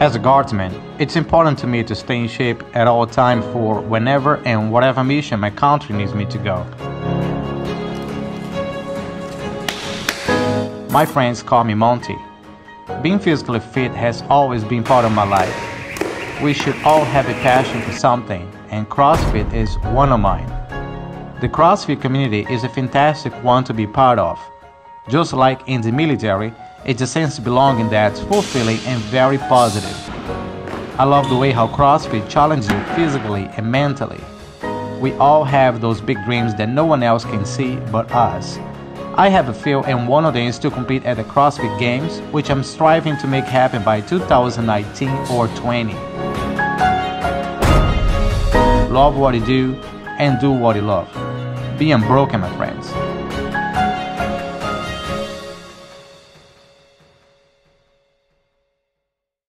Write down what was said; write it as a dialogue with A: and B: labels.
A: As a guardsman, it's important to me to stay in shape at all times for whenever and whatever mission my country needs me to go. My friends call me Monty. Being physically fit has always been part of my life. We should all have a passion for something, and CrossFit is one of mine. The CrossFit community is a fantastic one to be part of. Just like in the military, it's a sense of belonging that's fulfilling and very positive. I love the way how CrossFit challenges you physically and mentally. We all have those big dreams that no one else can see but us. I have a few, and one of them is to compete at the CrossFit Games, which I'm striving to make happen by 2019 or 20. Love what you do and do what you love. Be unbroken, my friends.